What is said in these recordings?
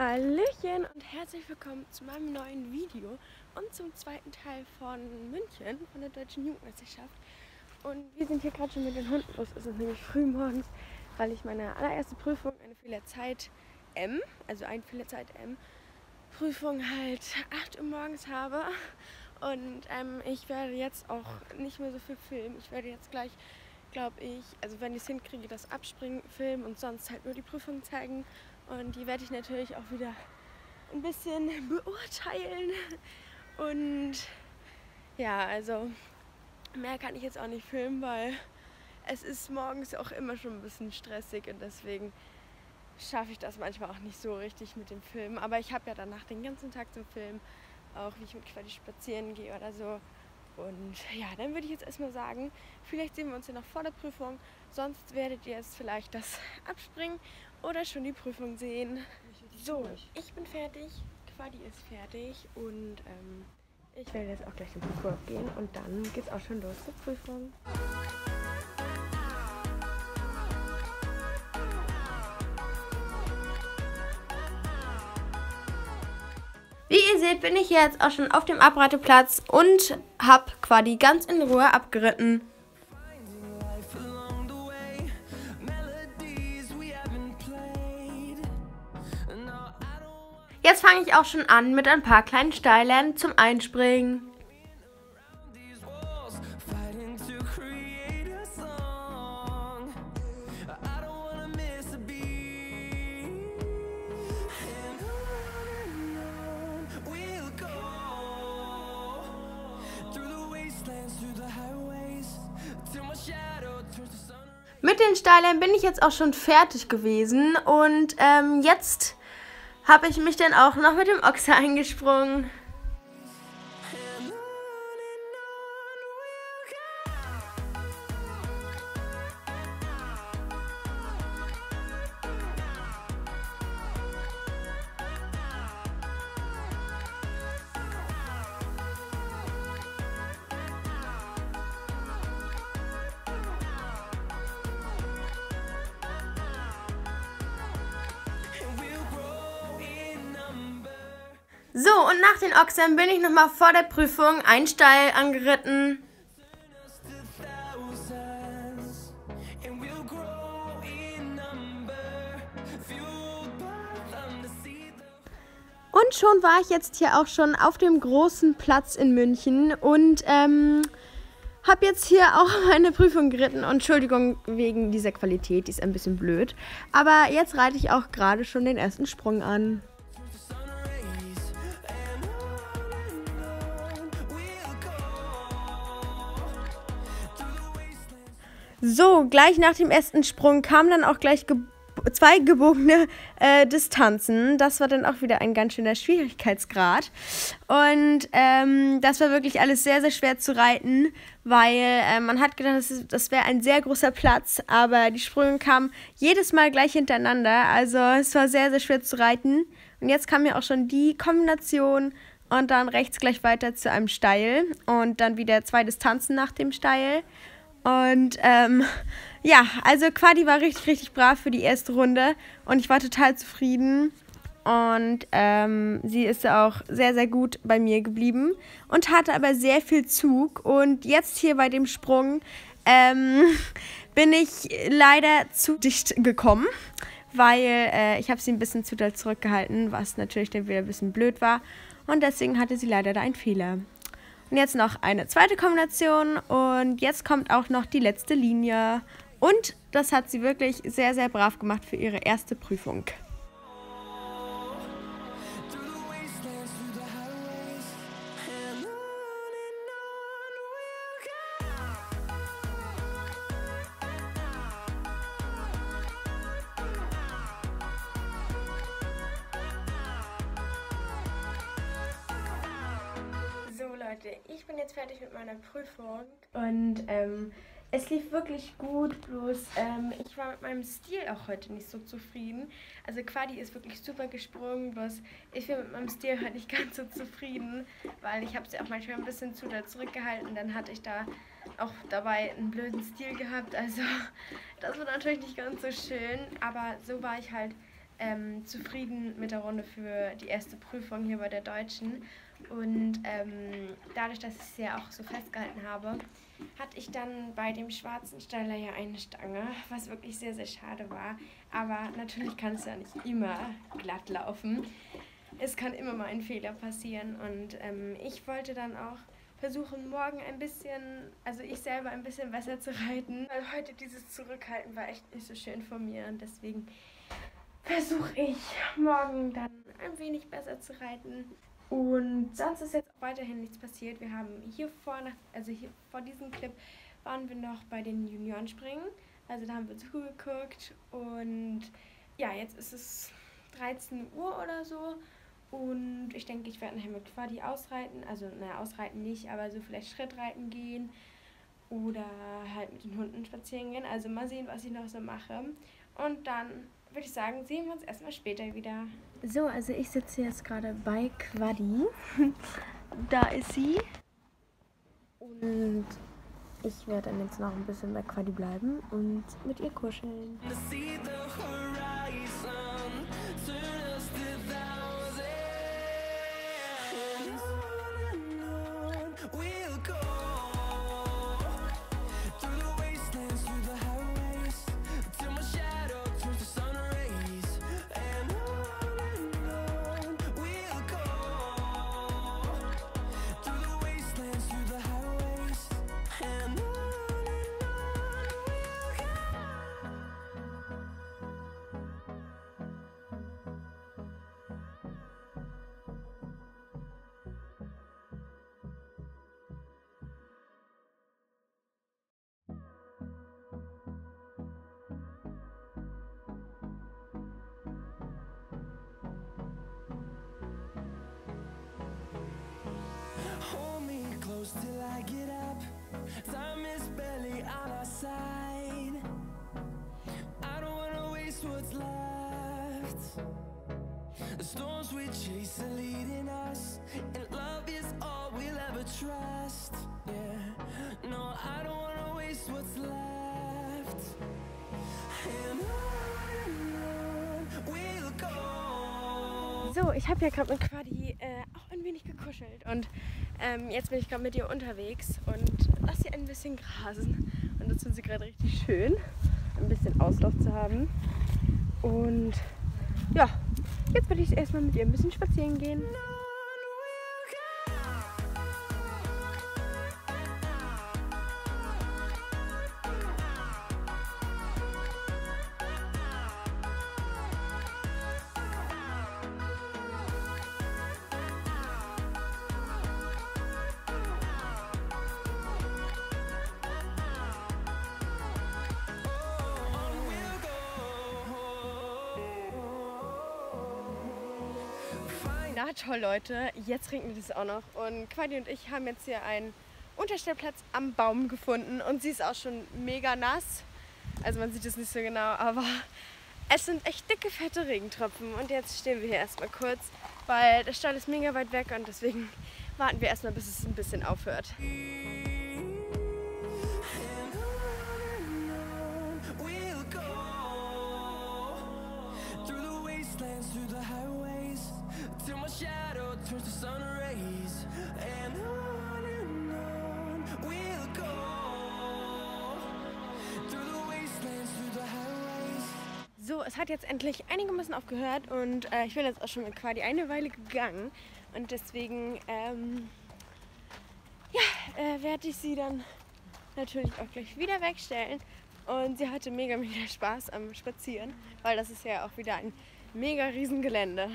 Hallöchen und herzlich willkommen zu meinem neuen Video und zum zweiten Teil von München, von der Deutschen Jugendmeisterschaft. Und wir sind hier gerade schon mit den Hunden los. Es ist nämlich früh morgens, weil ich meine allererste Prüfung, eine Fehlerzeit M, also ein Fehlerzeit M, Prüfung halt 8 Uhr morgens habe. Und ähm, ich werde jetzt auch nicht mehr so viel filmen. Ich werde jetzt gleich, glaube ich, also wenn ich es hinkriege, das Abspringen filmen und sonst halt nur die Prüfung zeigen. Und die werde ich natürlich auch wieder ein bisschen beurteilen. Und ja, also mehr kann ich jetzt auch nicht filmen, weil es ist morgens auch immer schon ein bisschen stressig und deswegen schaffe ich das manchmal auch nicht so richtig mit dem Film. Aber ich habe ja danach den ganzen Tag zum Film, auch wie ich mit Quali spazieren gehe oder so. Und ja, dann würde ich jetzt erstmal sagen, vielleicht sehen wir uns ja noch vor der Prüfung. Sonst werdet ihr jetzt vielleicht das abspringen oder schon die Prüfung sehen. So, ich bin fertig, Quadi ist fertig und ähm, ich werde jetzt auch gleich den Kurs gehen und dann geht es auch schon los zur Prüfung. Wie ihr seht, bin ich jetzt auch schon auf dem Abreiteplatz und habe Quadi ganz in Ruhe abgeritten. Jetzt fange ich auch schon an mit ein paar kleinen Steilern zum Einspringen. Mit den Steilern bin ich jetzt auch schon fertig gewesen und ähm, jetzt habe ich mich dann auch noch mit dem Ochse eingesprungen. So, und nach den Ochsen bin ich nochmal vor der Prüfung ein Steil angeritten. Und schon war ich jetzt hier auch schon auf dem großen Platz in München und ähm, habe jetzt hier auch meine Prüfung geritten. Und Entschuldigung wegen dieser Qualität, die ist ein bisschen blöd. Aber jetzt reite ich auch gerade schon den ersten Sprung an. So, gleich nach dem ersten Sprung kamen dann auch gleich ge zwei gebogene äh, Distanzen. Das war dann auch wieder ein ganz schöner Schwierigkeitsgrad. Und ähm, das war wirklich alles sehr, sehr schwer zu reiten, weil äh, man hat gedacht, das, das wäre ein sehr großer Platz, aber die Sprünge kamen jedes Mal gleich hintereinander. Also es war sehr, sehr schwer zu reiten. Und jetzt kam ja auch schon die Kombination und dann rechts gleich weiter zu einem Steil und dann wieder zwei Distanzen nach dem Steil. Und ähm, ja, also Quadi war richtig, richtig brav für die erste Runde und ich war total zufrieden. Und ähm, sie ist auch sehr, sehr gut bei mir geblieben und hatte aber sehr viel Zug. Und jetzt hier bei dem Sprung ähm, bin ich leider zu dicht gekommen, weil äh, ich habe sie ein bisschen zu doll zurückgehalten, was natürlich dann wieder ein bisschen blöd war. Und deswegen hatte sie leider da einen Fehler. Und jetzt noch eine zweite Kombination und jetzt kommt auch noch die letzte Linie. Und das hat sie wirklich sehr, sehr brav gemacht für ihre erste Prüfung. Ich bin jetzt fertig mit meiner Prüfung und ähm, es lief wirklich gut, bloß ähm, ich war mit meinem Stil auch heute nicht so zufrieden. Also Quadi ist wirklich super gesprungen, bloß ich bin mit meinem Stil halt nicht ganz so zufrieden, weil ich habe sie auch manchmal ein bisschen zu da zurückgehalten. Dann hatte ich da auch dabei einen blöden Stil gehabt, also das war natürlich nicht ganz so schön, aber so war ich halt ähm, zufrieden mit der Runde für die erste Prüfung hier bei der Deutschen. Und ähm, dadurch, dass ich sie ja auch so festgehalten habe, hatte ich dann bei dem schwarzen Steiler ja eine Stange, was wirklich sehr, sehr schade war. Aber natürlich kann es ja nicht immer glatt laufen. Es kann immer mal ein Fehler passieren. Und ähm, ich wollte dann auch versuchen, morgen ein bisschen, also ich selber ein bisschen besser zu reiten. Weil heute dieses Zurückhalten war echt nicht so schön von mir. Und deswegen versuche ich morgen dann ein wenig besser zu reiten. Und sonst ist jetzt weiterhin nichts passiert. Wir haben hier vorne, also hier vor diesem Clip, waren wir noch bei den Juniorenspringen. Also da haben wir zugeguckt und ja, jetzt ist es 13 Uhr oder so. Und ich denke, ich werde nachher mit Quadi ausreiten. Also, naja, ausreiten nicht, aber so vielleicht Schrittreiten gehen. Oder halt mit den Hunden spazieren gehen. Also mal sehen, was ich noch so mache. Und dann würde ich sagen, sehen wir uns erstmal später wieder. So, also ich sitze jetzt gerade bei Quadi. da ist sie. Und ich werde dann jetzt noch ein bisschen bei Quadi bleiben und mit ihr kuscheln. I get up. Time is barely on our side. I don't wanna waste what's left. The storms we chase are leading us And love is all we'll ever trust. Yeah, no, I don't wanna waste what's left. And on we'll go. So, ich habe ja gerade mit Quadi äh, auch ein wenig gekuschelt und ähm, jetzt bin ich gerade mit ihr unterwegs und lass sie ein bisschen grasen. Und das tut sie gerade richtig schön, ein bisschen Auslauf zu haben. Und ja, jetzt werde ich erstmal mit ihr ein bisschen spazieren gehen. Na toll, Leute. Jetzt regnet es auch noch. Und Quadi und ich haben jetzt hier einen Unterstellplatz am Baum gefunden. Und sie ist auch schon mega nass. Also man sieht es nicht so genau, aber es sind echt dicke, fette Regentropfen. Und jetzt stehen wir hier erstmal kurz, weil der Stall ist mega weit weg und deswegen warten wir erstmal, bis es ein bisschen aufhört. Es hat jetzt endlich einigermaßen aufgehört und äh, ich bin jetzt auch schon mit Quadi eine Weile gegangen und deswegen ähm, ja, äh, werde ich sie dann natürlich auch gleich wieder wegstellen und sie hatte mega, mega Spaß am Spazieren, weil das ist ja auch wieder ein mega riesen Gelände.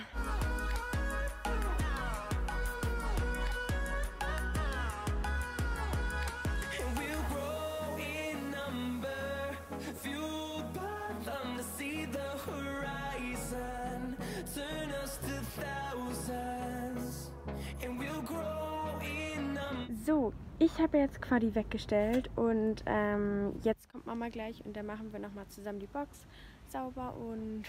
So, ich habe jetzt Quadi weggestellt und ähm, jetzt kommt Mama gleich und dann machen wir nochmal zusammen die Box sauber und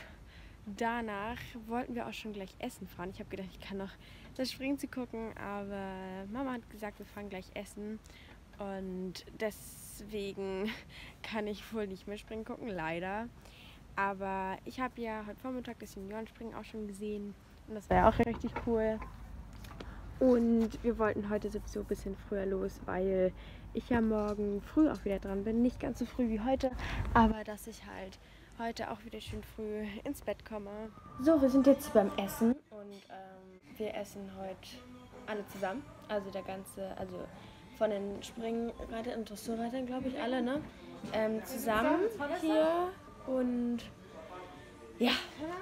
danach wollten wir auch schon gleich essen fahren. Ich habe gedacht, ich kann noch das Springen zu gucken, aber Mama hat gesagt, wir fahren gleich essen und deswegen kann ich wohl nicht mehr springen gucken, leider. Aber ich habe ja heute Vormittag das Juniorenspringen auch schon gesehen. Und das war ja auch richtig cool. Und wir wollten heute sowieso ein bisschen früher los, weil ich ja morgen früh auch wieder dran bin. Nicht ganz so früh wie heute, aber dass ich halt heute auch wieder schön früh ins Bett komme. So, wir sind jetzt beim Essen und ähm, wir essen heute alle zusammen. Also der ganze, also von den Springreitern und Dressurreitern, glaube ich, alle, ne? Ähm, zusammen hier und ja,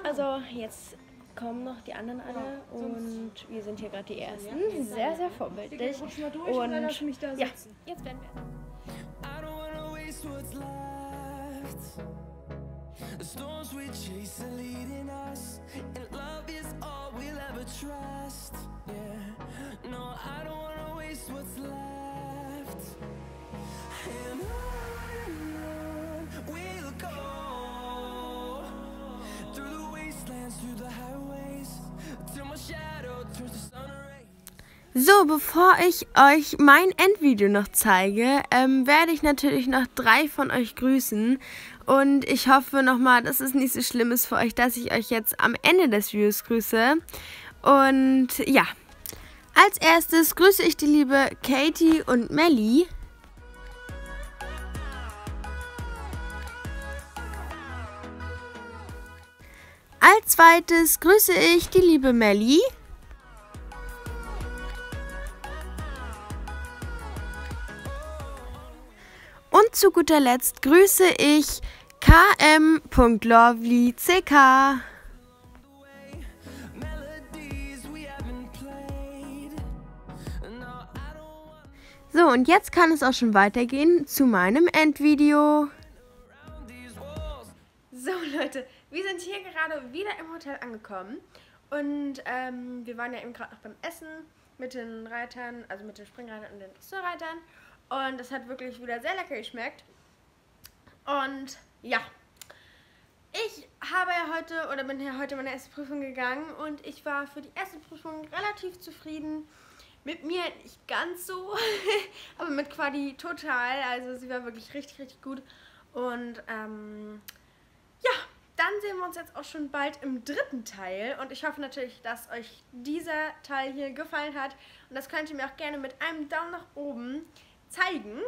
also jetzt kommen noch die anderen alle und wir sind hier gerade die Ersten. Sehr, sehr vorbildlich. Und ja, jetzt werden wir. The storms we chase are leading us, and love is all we'll ever trust. Yeah, no, I don't wanna waste what's left. And on and on we'll go So, bevor ich euch mein Endvideo noch zeige, ähm, werde ich natürlich noch drei von euch grüßen. Und ich hoffe nochmal, dass es nicht so schlimm ist für euch, dass ich euch jetzt am Ende des Videos grüße. Und ja, als erstes grüße ich die liebe Katie und Melly. Als zweites grüße ich die liebe Melly. Und zu guter Letzt grüße ich km.lovelyck. So, und jetzt kann es auch schon weitergehen zu meinem Endvideo. So, Leute, wir sind hier gerade wieder im Hotel angekommen. Und ähm, wir waren ja eben gerade noch beim Essen mit den Reitern, also mit den Springreitern und den Dressurreitern. Und es hat wirklich wieder sehr lecker geschmeckt. Und ja, ich habe ja heute oder bin ja heute meine erste Prüfung gegangen und ich war für die erste Prüfung relativ zufrieden. Mit mir nicht ganz so, aber mit Quadi total. Also sie war wirklich richtig, richtig gut. Und ähm, dann sehen wir uns jetzt auch schon bald im dritten Teil. Und ich hoffe natürlich, dass euch dieser Teil hier gefallen hat. Und das könnt ihr mir auch gerne mit einem Daumen nach oben zeigen.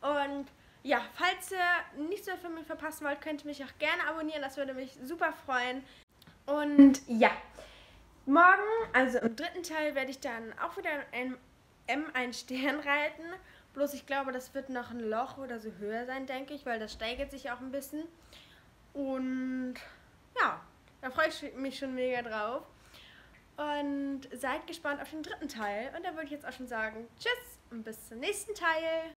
Und ja, falls ihr nichts mehr von mir verpassen wollt, könnt ihr mich auch gerne abonnieren. Das würde mich super freuen. Und ja, morgen, also im dritten Teil, werde ich dann auch wieder ein M einen Stern reiten. Bloß ich glaube, das wird noch ein Loch oder so höher sein, denke ich, weil das steigert sich auch ein bisschen. Und ja, da freue ich mich schon mega drauf. Und seid gespannt auf den dritten Teil. Und da würde ich jetzt auch schon sagen, tschüss und bis zum nächsten Teil.